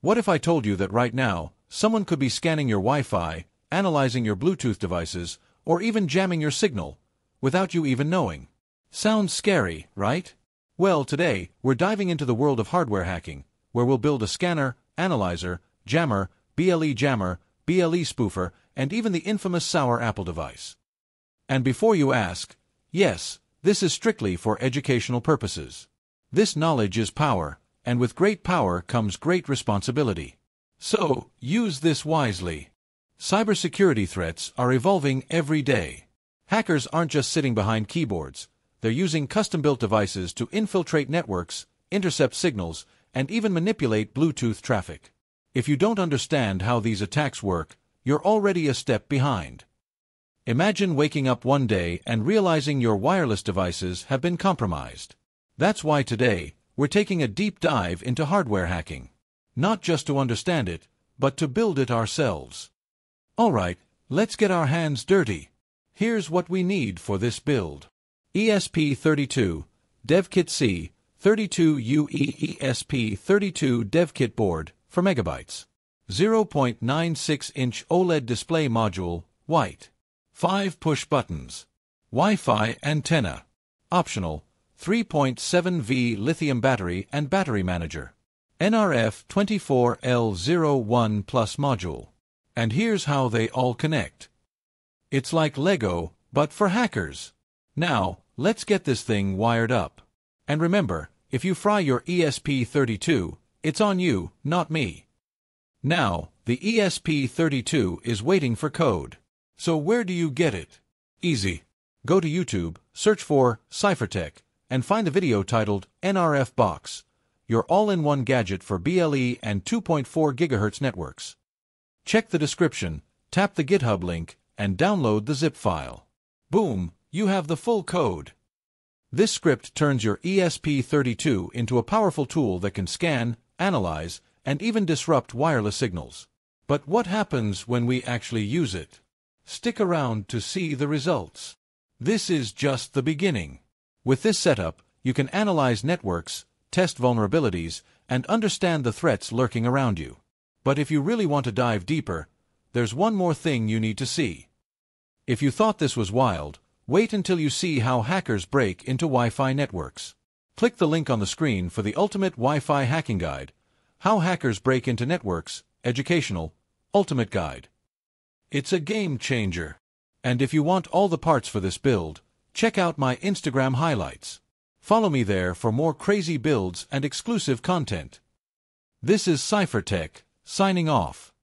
What if I told you that right now, someone could be scanning your Wi-Fi, analyzing your Bluetooth devices, or even jamming your signal, without you even knowing? Sounds scary, right? Well, today, we're diving into the world of hardware hacking, where we'll build a scanner, analyzer, jammer, BLE jammer, BLE spoofer, and even the infamous sour apple device. And before you ask, yes, this is strictly for educational purposes. This knowledge is power, and with great power comes great responsibility. So, use this wisely. Cybersecurity threats are evolving every day. Hackers aren't just sitting behind keyboards, they're using custom-built devices to infiltrate networks, intercept signals, and even manipulate Bluetooth traffic. If you don't understand how these attacks work, you're already a step behind. Imagine waking up one day and realizing your wireless devices have been compromised. That's why today, we're taking a deep dive into hardware hacking. Not just to understand it, but to build it ourselves. Alright, let's get our hands dirty. Here's what we need for this build. ESP32, DevKit C, 32UE ESP32 DevKit board, for megabytes. 0.96-inch OLED display module, white. 5 push buttons. Wi-Fi antenna. Optional, 3.7V lithium battery and battery manager. NRF24L01 Plus module. And here's how they all connect. It's like Lego, but for hackers. Now, let's get this thing wired up. And remember, if you fry your ESP32, it's on you, not me. Now, the ESP32 is waiting for code. So where do you get it? Easy. Go to YouTube, search for Cyphertech, and find the video titled NRF Box, your all-in-one gadget for BLE and 2.4 GHz networks. Check the description, tap the GitHub link, and download the zip file. Boom, you have the full code. This script turns your ESP32 into a powerful tool that can scan, analyze, and even disrupt wireless signals. But what happens when we actually use it? Stick around to see the results. This is just the beginning. With this setup, you can analyze networks, test vulnerabilities, and understand the threats lurking around you. But if you really want to dive deeper, there's one more thing you need to see. If you thought this was wild, wait until you see how hackers break into Wi-Fi networks. Click the link on the screen for the ultimate Wi-Fi hacking guide, How Hackers Break into Networks, Educational, Ultimate Guide. It's a game changer. And if you want all the parts for this build, check out my Instagram highlights. Follow me there for more crazy builds and exclusive content. This is Cyphertech, signing off.